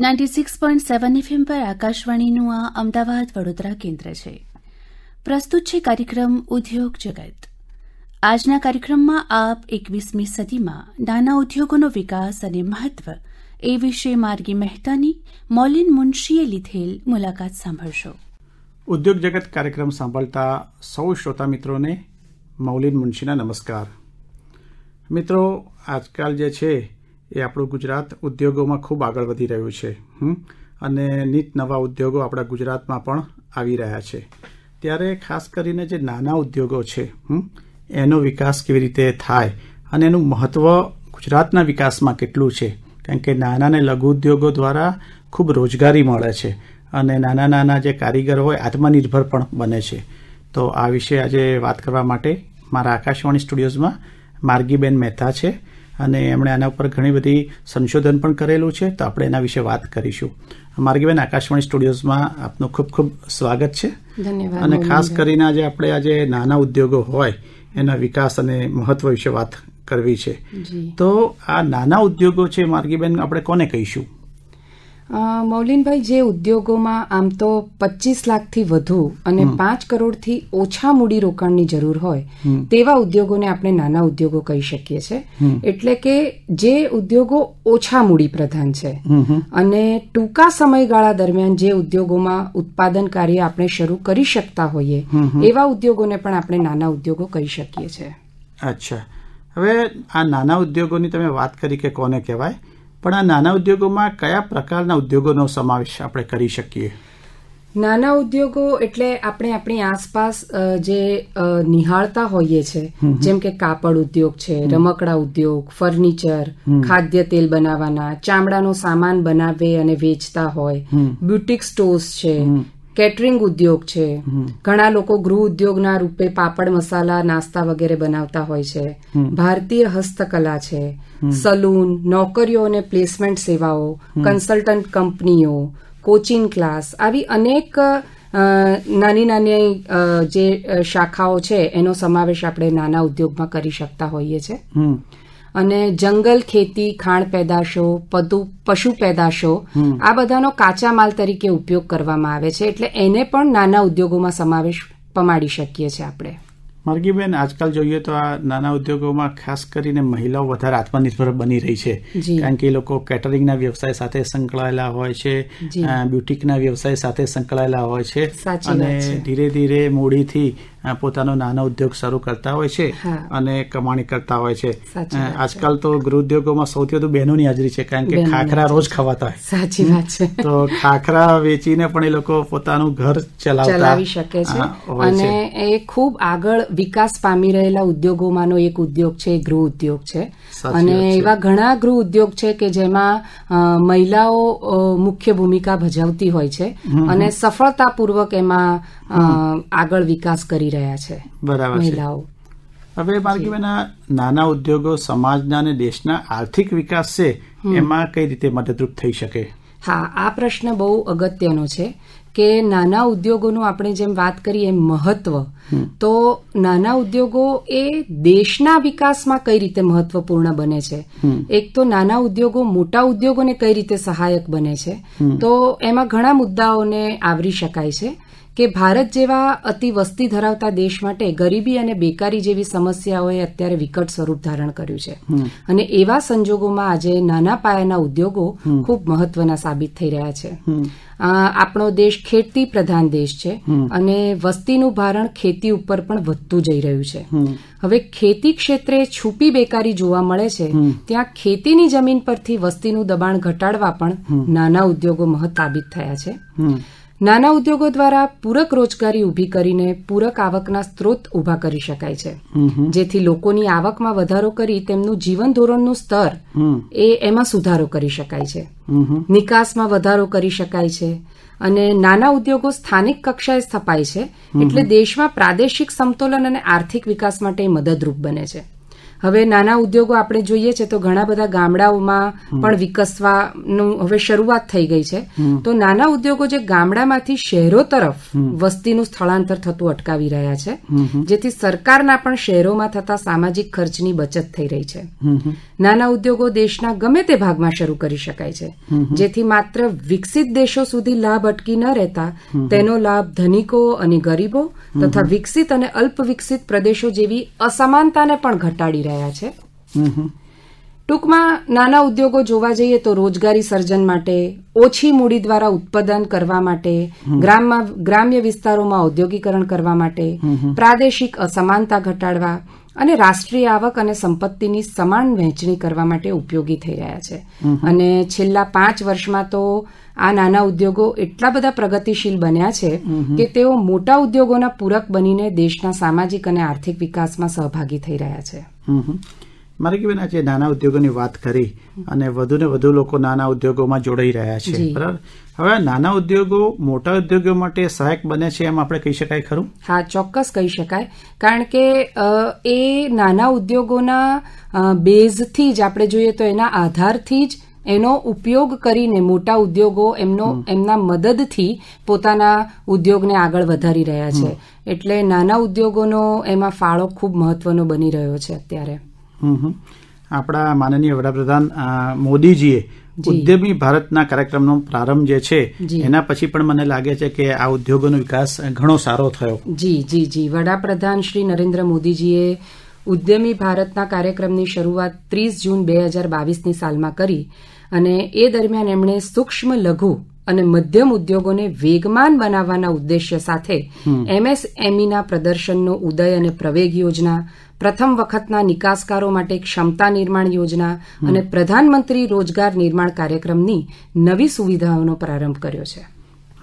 Ninety six point seven FM પર આકાશવાણીનું આ અમદાવાદ વડોદરા કેન્દ્ર છે. પ્રસ્તુત છે કાર્યક્રમ ઉદ્યોગ જગત. આજના કાર્યક્રમમાં આપ એકવીસમી સદીમાં નાના ઉદ્યોગોનો વિકાસ અને મહત્વ એ વિશે માર્ગી મહેતાની, મોલિન મુનશીએ લીધેલ મુલાકાત સાંભળશો. ઉદ્યોગ જગત કાર્યક્રમ સાંભળતા સૌ શ્રોતા મિત્રોને મૌલિન મુનશીના નમસ્કાર. મિત્રો, આજકાલ જે છે એ આપણું ગુજરાત ઉદ્યોગોમાં ખૂબ આગળ વધી રહ્યું છે અને નીત નવા ઉદ્યોગો આપણા ગુજરાતમાં પણ આવી રહ્યા છે. ત્યારે ખાસ કરીને જે નાના ઉદ્યોગો છે એનો વિકાસ કેવી રીતે થાય અને એનું મહત્વ ગુજરાતના વિકાસમાં કેટલું છે? કારણ કે નાના અને લઘુ ઉદ્યોગો દ્વારા ખૂબ રોજગારી મળે છે અને નાના નાના જે કારીગર હોય આત્મનિર્ભર પણ બને છે. તો આ વિશે આજે વાત કરવા માટે મારા આકાશવાણી સ્ટુડિયોઝમાં માર્ગીબેન મહેતા છે. અને એમણે આના ઉપર ઘણી બધી સંશોધન પણ કરેલું છે. તો આપણે એના વિશે વાત કરીશું. માર્ગીબેન આકાશવાણી સ્ટુડિયોઝમાં આપનું ખૂબ ખૂબ સ્વાગત છે. ધન્યવાદ. અને ખાસ કરીને આજે આપણે આજે નાના ઉદ્યોગો હોય એના વિકાસ અને મહત્વ વિશે વાત કરવી છે. તો આ નાના ઉદ્યોગો છે માર્ગીબેન આપણે કોને કહીશું? મૌલિનભાઈ જે ઉદ્યોગોમાં આમ તો પચીસ લાખથી વધુ અને પાંચ કરોડથી ઓછા મૂડી રોકાણની જરૂર હોય તેવા ઉદ્યોગોને આપણે નાના ઉદ્યોગો કહી શકીએ છીએ. એટલે કે જે ઉદ્યોગો ઓછા મૂડી પ્રધાન છે અને ટૂંકા સમયગાળા દરમિયાન જે ઉદ્યોગોમાં ઉત્પાદન કાર્ય આપણે શરૂ કરી શકતા હોઈએ એવા ઉદ્યોગોને પણ આપણે નાના ઉદ્યોગો કહી શકીએ છીએ. અચ્છા. હવે આ નાના ઉદ્યોગોની તમે વાત કરી કે કોને કહેવાય? પણ આ નાના ઉદ્યોગોમાં કયા પ્રકારના ઉદ્યોગોનો સમાવેશ આપણે કરી શકીએ? નાના ઉદ્યોગો એટલે આપણે આપણી આસપાસ જે નિહાળતા હોઈએ છે જેમ કે કાપડ ઉદ્યોગ છે રમકડા ઉદ્યોગ ફર્નિચર ખાદ્ય તેલ બનાવવાના ચામડાનો સામાન બનાવે અને વેચતા હોય. બ્યુટિક સ્ટોર્સ છે કેટરિંગ ઉદ્યોગ છે. ઘણા લોકો ગૃહ ઉદ્યોગના રૂપે પાપડ મસાલા નાસ્તા વગેરે બનાવતા હોય છે. ભારતીય હસ્તકલા છે. સલૂન નોકરીઓ અને પ્લેસમેન્ટ સેવાઓ કન્સલ્ટન્ટ કંપનીઓ કોચિંગ ક્લાસ આવી અનેક નાની નાની જે શાખાઓ છે એનો સમાવેશ આપણે નાના ઉદ્યોગમાં કરી શકતા હોઈએ છીએ અને જંગલ ખેતી ખાણ પેદાશો પદુ પશુ પેદાશો આ બધાનો કાચા માલ તરીકે ઉપયોગ કરવામાં આવે છે. એટલે એને પણ નાના ઉદ્યોગોમાં સમાવેશ પમાડી શકીએ છીએ આપણે. માર્ગીબેન આજકાલ જોઈએ તો આ નાના ઉદ્યોગોમાં ખાસ કરીને મહિલાઓ વધારે આત્મનિર્ભર બની રહી છે. કારણ કે એ લોકો કેટરિંગના વ્યવસાય સાથે સંકળાયેલા હોય છે બ્યુટિકના વ્યવસાય સાથે સંકળાયેલા હોય છે. અને ધીરે ધીરે મૂડીથી પોતાનો નાનો ઉદ્યોગ શરૂ કરતા હોય છે અને કમાણી કરતા હોય છે. આજકાલ તો ગૃહ ઉદ્યોગોમાં સૌથી વધુ બહેનોની હાજરી છે કારણ કે ખાખરા રોજ ખવાતા હોય. સાચી વાત છે. તો ખાખરા વેચીને પણ એ લોકો પોતાનું ઘર ચલાવી શકે છે. અને એ ખૂબ આગળ વિકાસ પામી રહેલા ઉદ્યોગોમાંનો એક ઉદ્યોગ છે ગૃહ ઉદ્યોગ છે. અને એવા ઘણા ગૃહ ઉદ્યોગ છે કે જેમાં મહિલાઓ મુખ્ય ભૂમિકા ભજવતી હોય છે અને સફળતાપૂર્વક એમાં આગળ વિકાસ કરી રહ્યા છે બરાબર મહિલાઓ. હવે માર્ગીબેન નાના ઉદ્યોગો સમાજના અને દેશના આર્થિક વિકાસ છે એમાં કઈ રીતે મદદરૂપ થઈ શકે? હા આ પ્રશ્ન બહુ અગત્યનો છે કે નાના ઉદ્યોગોનું આપણે જેમ વાત કરીએ એમ મહત્વ તો નાના ઉદ્યોગો એ દેશના વિકાસમાં કઈ રીતે મહત્વપૂર્ણ બને છે? એક તો નાના ઉદ્યોગો મોટા ઉદ્યોગોને કઈ રીતે સહાયક બને છે? તો એમાં ઘણા મુદ્દાઓને આવરી શકાય છે. કે ભારત જેવા અતિ વસ્તી ધરાવતા દેશ માટે ગરીબી અને બેકારી જેવી સમસ્યાઓએ અત્યારે વિકટ સ્વરૂપ ધારણ કર્યું છે. અને એવા સંજોગોમાં આજે નાના પાયાના ઉદ્યોગો ખૂબ મહત્વના સાબિત થઈ રહ્યા છે. આપણો દેશ ખેતી પ્રધાન દેશ છે અને વસ્તીનું ભારણ ખેતી ઉપર પણ વધતું જઈ રહ્યું છે. હવે ખેતી ક્ષેત્રે છુપી બેકારી જોવા મળે છે ત્યાં ખેતીની જમીન પરથી વસ્તીનું દબાણ ઘટાડવા પણ નાના ઉદ્યોગો મહત સાબિત થયા છે. નાના ઉદ્યોગો દ્વારા પૂરક રોજગારી ઊભી કરીને પૂરક આવકના સ્ત્રોત ઊભા કરી શકાય છે. જેથી લોકોની આવકમાં વધારો કરી તેમનું જીવન ધોરણનું સ્તર એ એમાં સુધારો કરી શકાય છે. નિકાસમાં વધારો કરી શકાય છે અને નાના ઉદ્યોગો સ્થાનિક કક્ષાએ સ્થપાય છે એટલે દેશમાં પ્રાદેશિક સમતોલન અને આર્થિક વિકાસ માટે મદદરૂપ બને છે. હવે નાના ઉદ્યોગો આપણે જોઈએ છે તો ઘણા બધા ગામડાઓમાં પણ વિકસવાનું હવે શરૂઆત થઈ ગઈ છે. તો નાના ઉદ્યોગો જે ગામડામાંથી શહેરો તરફ વસ્તીનું સ્થળાંતર થતું અટકાવી રહ્યા છે જેથી સરકારના પણ શહેરોમાં થતા સામાજિક ખર્ચની બચત થઈ રહી છે. નાના ઉદ્યોગો દેશના ગમે તે ભાગમાં શરૂ કરી શકાય છે. જેથી માત્ર વિકસિત દેશો સુધી લાભ અટકી ન રહેતા તેનો લાભ ધનિકો અને ગરીબો તથા વિકસિત અને અલ્પ વિકસિત પ્રદેશો જેવી અસમાનતાને પણ ઘટાડી રહ્યા છે. ટૂંકમાં નાના ઉદ્યોગો જોવા જઈએ તો રોજગારી સર્જન માટે ઓછી મૂડી દ્વારા ઉત્પાદન કરવા માટે ગ્રામમાં ગ્રામ્ય વિસ્તારોમાં ઔદ્યોગિકરણ કરવા માટે પ્રાદેશિક અસમાનતા ઘટાડવા અને રાષ્ટ્રીય આવક અને સંપત્તિની સમાન વહેંચણી કરવા માટે ઉપયોગી થઈ રહ્યા છે. અને છેલ્લા પાંચ વર્ષમાં તો આ નાના ઉદ્યોગો એટલા બધા પ્રગતિશીલ બન્યા છે કે તેઓ મોટા ઉદ્યોગોના પૂરક બનીને દેશના સામાજિક અને આર્થિક વિકાસમાં સહભાગી થઈ રહ્યા છે. મારે કે બેન આજે નાના ઉદ્યોગોની વાત કરી અને વધુ ને વધુ લોકો નાના ઉદ્યોગોમાં જોડાઈ રહ્યા છે બરાબર? હવે નાના ઉદ્યોગો મોટા ઉદ્યોગો માટે સહાયક બને છે એમ આપણે કહી શકાય ખરું? હા ચોક્કસ કહી શકાય. કારણ કે એ નાના ઉદ્યોગોના બેઝથી જ આપણે જોઈએ તો એના આધારથી જ એનો ઉપયોગ કરીને મોટા ઉદ્યોગો એમનો એમના મદદથી પોતાના ઉદ્યોગને આગળ વધારી રહ્યા છે. એટલે નાના ઉદ્યોગોનો એમાં ફાળો ખૂબ મહત્વનો બની રહ્યો છે અત્યારે. આપણા માનનીય વડાપ્રધાન મોદીજીએ ઉદ્યમી ભારતના કાર્યક્રમનો પ્રારંભ જે છે એના પછી પણ મને લાગે છે કે આ ઉદ્યોગોનો વિકાસ ઘણો સારો થયો. જી જી જી. વડાપ્રધાન શ્રી નરેન્દ્ર મોદીજીએ ઉદ્યમી ભારતના કાર્યક્રમની શરૂઆત ત્રીસ જૂન બે હજાર બાવીસની સાલમાં કરી અને એ દરમિયાન એમણે સૂક્ષ્મ લઘુ અને મધ્યમ ઉદ્યોગોને વેગમાન બનાવવાના ઉદ્દેશ્ય સાથે એમએસએમઈના પ્રદર્શનનો ઉદય અને પ્રવેગ યોજના પ્રથમ વખતના નિકાસકારો માટે ક્ષમતા નિર્માણ યોજના અને પ્રધાનમંત્રી રોજગાર નિર્માણ કાર્યક્રમની નવી સુવિધાઓનો પ્રારંભ કર્યો છે.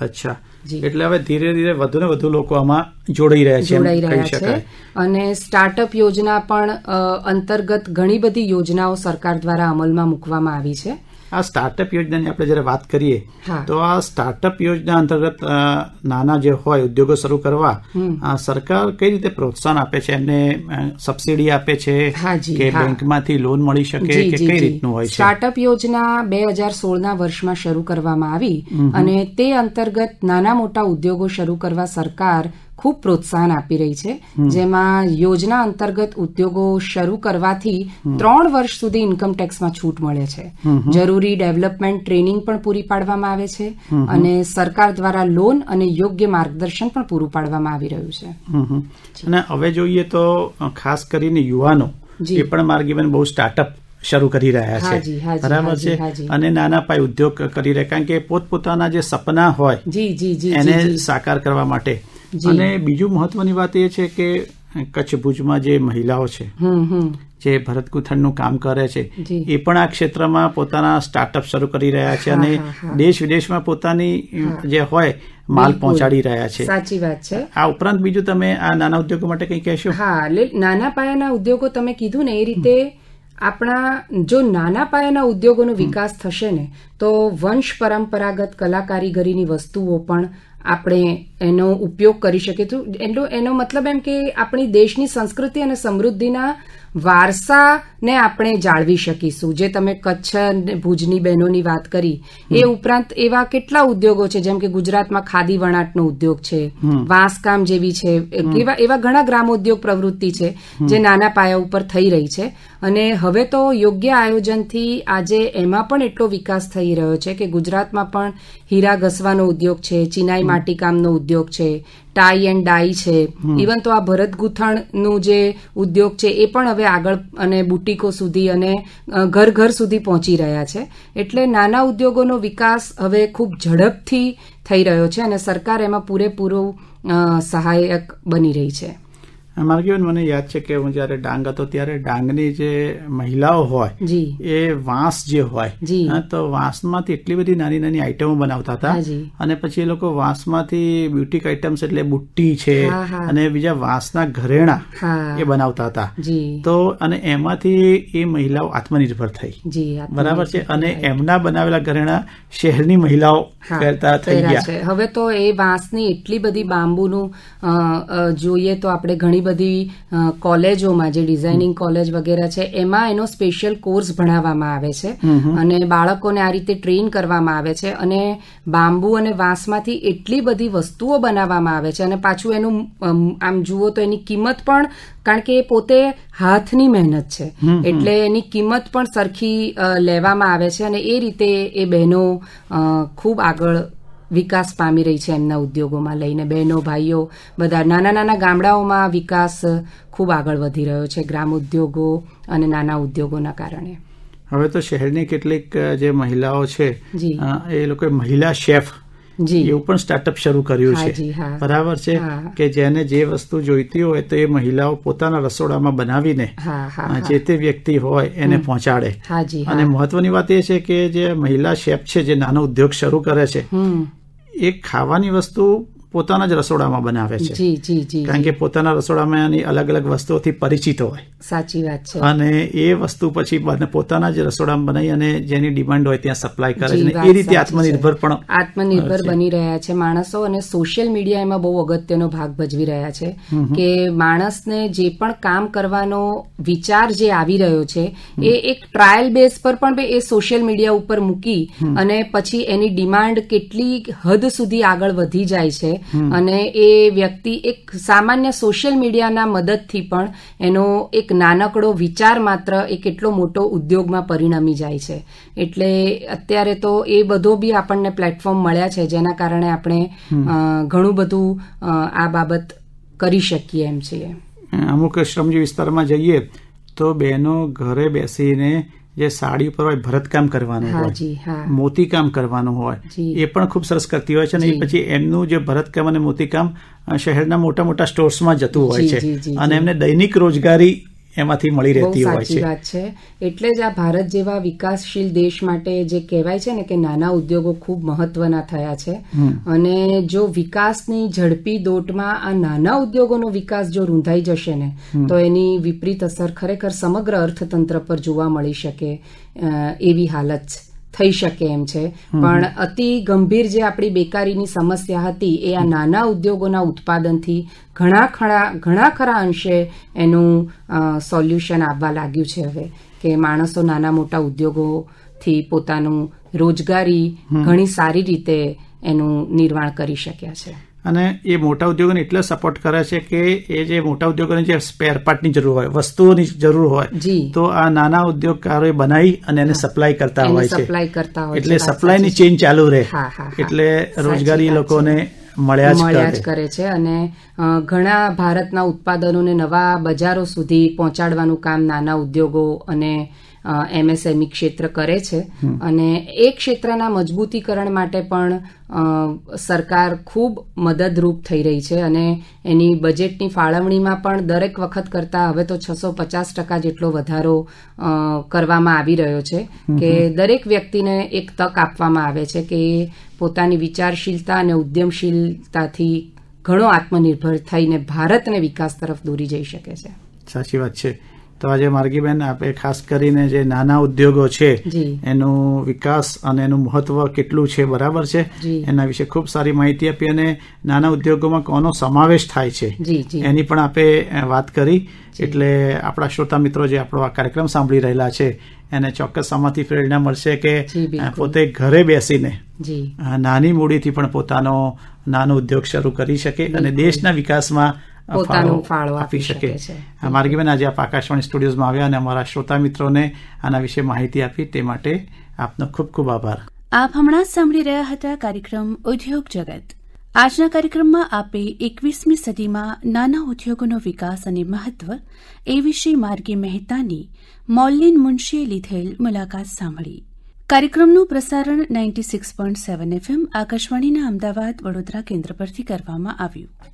અચ્છા. એટલે હવે ધીરે ધીરે વધુ ને વધુ લોકો આમાં જોડાઈ રહ્યા છે જોડાઈ રહ્યા છે. અને સ્ટાર્ટઅપ યોજના પણ અંતર્ગત ઘણી બધી યોજનાઓ સરકાર દ્વારા અમલમાં મૂકવામાં આવી છે. આ સ્ટાર્ટઅપ યોજનાની આપણે જયારે વાત કરીએ તો આ સ્ટાર્ટઅપ યોજના અંતર્ગત નાના જે હોય ઉદ્યોગો શરૂ કરવા સરકાર કઈ રીતે પ્રોત્સાહન આપે છે? એમને સબસિડી આપે છે કે બેંકમાંથી લોન મળી શકે કે કઈ રીતનું હોય છે? સ્ટાર્ટઅપ યોજના બે હજાર સોળના વર્ષમાં શરૂ કરવામાં આવી અને તે અંતર્ગત નાના મોટા ઉદ્યોગો શરૂ કરવા સરકાર ખૂબ પ્રોત્સાહન આપી રહી છે. જેમાં યોજના અંતર્ગત ઉદ્યોગો શરૂ કરવાથી ત્રણ વર્ષ સુધી ઇન્કમ ટેક્સમાં છૂટ મળે છે. જરૂરી ડેવલપમેન્ટ ટ્રેનિંગ પણ પૂરી પાડવામાં આવે છે અને સરકાર દ્વારા લોન અને યોગ્ય માર્ગદર્શન પણ પૂરું પાડવામાં આવી રહ્યું છે. અને હવે જોઈએ તો ખાસ કરીને યુવાનો. એ પણ માર્ગીવન બહુ સ્ટાર્ટઅપ શરૂ કરી રહ્યા છે. બરાબર છે? અને નાના પાયે ઉદ્યોગ કરી રહ્યા કારણ કે પોતપોતાના જે સપના હોય જી જી જી જી એને સાકાર કરવા માટે. અને બીજું મહત્વની વાત એ છે કે કચ્છ ભુજમાં જે મહિલાઓ છે જે ભરત ગૂંથણનું કામ કરે છે એ પણ આ ક્ષેત્રમાં પોતાના સ્ટાર્ટઅપ શરૂ કરી રહ્યા છે અને. દેશ વિદેશમાં પોતાની જે હોય માલ પહોંચાડી રહ્યા છે. સાચી વાત છે. આ ઉપરાંત બીજું તમે આ નાના ઉદ્યોગો માટે કંઈ કહેશો? હા નાના પાયાના ઉદ્યોગો તમે કીધું ને એ રીતે આપણા જો નાના પાયાના ઉદ્યોગોનો વિકાસ થશે ને તો વંશ પરંપરાગત કલા કારીગરીની વસ્તુઓ પણ આપણે એનો ઉપયોગ કરી શકીએ. એટલો એનો એનો મતલબ એમ કે આપણી દેશની સંસ્કૃતિ અને સમૃદ્ધિના વારસાને આપણે જાળવી શકીશું. જે તમે કચ્છ અને ભુજની બહેનોની વાત કરી એ ઉપરાંત એવા કેટલા ઉદ્યોગો છે જેમ કે ગુજરાતમાં ખાદી વણાટનો ઉદ્યોગ છે વાંસકામ જેવી છે એવા એવા ઘણા ગ્રામોદ્યોગ પ્રવૃત્તિ છે જે નાના પાયા ઉપર થઈ રહી છે. અને હવે તો યોગ્ય આયોજનથી આજે એમાં પણ એટલો વિકાસ થઈ રહ્યો છે કે ગુજરાતમાં પણ હીરા ઘસવાનો ઉદ્યોગ છે ચિનાઈ માટીકામનો ઉદ્યોગ છે ટાઈ એન્ડ ડાઈ છે. ઇવન તો આ ભરત ગૂંથણનું જે ઉદ્યોગ છે એ પણ હવે આગળ અને બુટીકો સુધી અને ઘર ઘર સુધી પહોંચી રહ્યા છે. એટલે નાના ઉદ્યોગોનો વિકાસ હવે ખૂબ ઝડપથી થઈ રહ્યો છે અને સરકાર એમાં પૂરેપૂરું સહાયક બની રહી છે. માર્ગીબેન મને યાદ છે કે હું જયારે ડાંગ હતો ત્યારે ડાંગની જે મહિલાઓ હોય એ વાંસ જે હોય તો વાંસમાંથી એટલી બધી નાની નાની આઈટમો બનાવતા હતા. અને પછી એ લોકો વાંસમાંથી બ્યુટિક આઈટમ્સ એટલે બુટ્ટી છે. અને બીજા વાંસના ઘરેણા એ બનાવતા હતા. તો અને એમાંથી એ મહિલાઓ આત્મનિર્ભર થઈ. બરાબર છે? અને એમના બનાવેલા ઘરેણા શહેરની મહિલાઓ કરતા થઈ ગયા. હવે તો એ વાંસની એટલી બધી બાંબુનું જોઈએ તો આપણે ઘણી બધી કોલેજોમાં જે ડિઝાઇનિંગ કોલેજ વગેરે છે એમાં એનો સ્પેશિયલ કોર્સ ભણાવવામાં આવે છે. અને બાળકોને આ રીતે ટ્રેન કરવામાં આવે છે અને બાંબુ અને વાંસમાંથી એટલી બધી વસ્તુઓ બનાવવામાં આવે છે અને પાછું એનું આમ જુઓ તો એની કિંમત પણ કારણ કે એ પોતે હાથની મહેનત છે. એટલે એની કિંમત પણ સરખી લેવામાં આવે છે અને એ રીતે એ બહેનો ખૂબ આગળ વિકાસ પામી રહી છે એમના ઉદ્યોગોમાં લઈને બહેનો ભાઈઓ. બધા નાના નાના ગામડાઓમાં વિકાસ ખૂબ આગળ વધી રહ્યો છે ગ્રામ ઉદ્યોગો અને નાના ઉદ્યોગોના કારણે. હવે તો શહેરની કેટલીક જે મહિલાઓ છે એ લોકોએ મહિલા શેફ એવું પણ સ્ટાર્ટઅપ શરૂ કર્યું છે. બરાબર છે કે જેને જે વસ્તુ જોઈતી હોય તો એ મહિલાઓ પોતાના રસોડામાં બનાવીને જે તે વ્યક્તિ હોય એને પહોંચાડે. અને મહત્વની વાત એ છે કે જે મહિલા શેફ છે જે નાનો ઉદ્યોગ શરૂ કરે છે એ ખાવાની વસ્તુ પોતાના જ રસોડામાં બનાવે છે. જી જી જી. કારણ કે પોતાના રસોડામાં એની અલગ અલગ વસ્તુઓથી પરિચિત હોય. સાચી વાત છે. અને એ વસ્તુ પછી પોતાના જ રસોડામાં બનાવી અને જેની ડિમાન્ડ હોય ત્યાં સપ્લાય કરે છે. અને એ રીતે આત્મનિર્ભર પણ આત્મનિર્ભર બની રહ્યા છે માણસો અને સોશિયલ મીડિયા એમાં બહુ અગત્યનો ભાગ ભજવી રહ્યા છે કે માણસને જે પણ કામ કરવાનો વિચાર જે આવી રહ્યો છે એ એક ટ્રાયલ બેઝ પર પણ એ સોશિયલ મીડિયા ઉપર મૂકી અને પછી એની ડિમાન્ડ કેટલી હદ સુધી આગળ વધી જાય છે અને એ વ્યક્તિ એક સામાન્ય સોશિયલ મીડિયાના મદદથી પણ એનો એક નાનકડો વિચાર માત્ર એ કેટલો મોટો ઉદ્યોગમાં પરિણમી જાય છે. એટલે અત્યારે તો એ બધો બી આપણને પ્લેટફોર્મ મળ્યા છે જેના કારણે આપણે ઘણું બધું આ બાબત કરી શકીએ એમ છીએ. અમુક શ્રમજી વિસ્તારમાં જઈએ તો બહેનો ઘરે બેસીને જે સાડી ઉપર હોય ભરતકામ કરવાનું હોય મોતીકામ કરવાનું હોય એ પણ ખૂબ સરસ કરતી હોય છે અને પછી એમનું જે ભરતકામ અને મોતીકામ શહેરના મોટા મોટા સ્ટોર્સમાં જતું હોય છે. અને એમને દૈનિક રોજગારી એમાંથી મળી રહેતી હોય છે. વાત છે. એટલે જ આ ભારત જેવા વિકાસશીલ દેશ માટે જે કહેવાય છે ને કે નાના ઉદ્યોગો ખૂબ મહત્વના થયા છે. અને જો વિકાસની ઝડપી દોટમાં આ નાના ઉદ્યોગોનો વિકાસ જો રૂંધાઈ જશે ને તો એની વિપરીત અસર ખરેખર સમગ્ર અર્થતંત્ર પર જોવા મળી શકે એવી હાલત થઈ શકે એમ છે. પણ અતિ ગંભીર જે આપણી બેકારીની સમસ્યા હતી એ આ નાના ઉદ્યોગોના ઉત્પાદનથી ઘણા ખરા ઘણા ખરા અંશે એનું સોલ્યુશન આવવા લાગ્યું છે હવે કે માણસો નાના મોટા ઉદ્યોગોથી પોતાનું રોજગારી ઘણી સારી રીતે એનું નિર્માણ કરી શક્યા છે. અને એ મોટા ઉદ્યોગોને એટલે સપોર્ટ કરે છે કે એ જે મોટા ઉદ્યોગોને જે સ્પેર પાર્ટની જરૂર હોય વસ્તુઓની જરૂર હોય તો આ નાના ઉદ્યોગકારો બનાવી અને એને સપ્લાય કરતા હોય છે. સપ્લાય કરતા હોય એટલે સપ્લાયની ચેન ચાલુ રહે. એટલે રોજગારી લોકોને મળ્યા જ મળ્યા જ કરે કરે છે અને ઘણા ભારતના ઉત્પાદનોને નવા બજારો સુધી પહોંચાડવાનું કામ નાના ઉદ્યોગો અને એમએસએમઈ ક્ષેત્ર કરે છે. અને એ ક્ષેત્રના મજબૂતીકરણ માટે પણ સરકાર ખૂબ મદદરૂપ થઈ રહી છે અને એની બજેટની ફાળવણીમાં પણ દરેક વખત કરતા હવે તો છસો પચાસ ટકા જેટલો વધારો કરવામાં આવી રહ્યો છે કે દરેક વ્યક્તિને એક તક આપવામાં આવે છે કે એ પોતાની વિચારશીલતા અને ઉદ્યમશીલતાથી ઘણો આત્મનિર્ભર થઈને ભારતને વિકાસ તરફ દોરી જઈ શકે છે. સાચી વાત છે. તો આજે માર્ગીબેન આપે ખાસ કરીને જે નાના ઉદ્યોગો છે એનો વિકાસ અને એનું મહત્વ કેટલું છે બરાબર છે? એના વિશે ખૂબ સારી માહિતી આપી અને નાના ઉદ્યોગોમાં કોનો સમાવેશ થાય છે? એની પણ આપે વાત કરી. એટલે આપણા શ્રોતા મિત્રો જે આપણો આ કાર્યક્રમ સાંભળી રહેલા છે એને ચોક્કસ આમાંથી પ્રેરણા મળશે કે પોતે ઘરે બેસીને નાની મૂડીથી પણ પોતાનો નાનો ઉદ્યોગ શરૂ કરી શકે અને દેશના વિકાસમાં પોતાનો ફાળો આપી શકે છે. માર્ગીબેન આજે આપ આકાશવાણી સ્ટુડિયોઝમાં આવ્યા અને અમારા શ્રોતા મિત્રોને આના વિશે માહિતી આપી તે માટે આપનો ખૂબ ખૂબ આભાર. આપ હમણાં સાંભળી રહ્યા હતા કાર્યક્રમ ઉદ્યોગ જગત. આજના કાર્યક્રમમાં આપે એકવીસમી સદીમાં નાના ઉદ્યોગોનો વિકાસ અને મહત્વ એ વિશે માર્ગી મહેતાની મૌલિન મુનશીએ લીધેલ મુલાકાત સાંભળી. કાર્યક્રમનું પ્રસારણ ninety six point seven FM આકાશવાણીના અમદાવાદ વડોદરા કેન્દ્ર પરથી કરવામાં આવ્યું.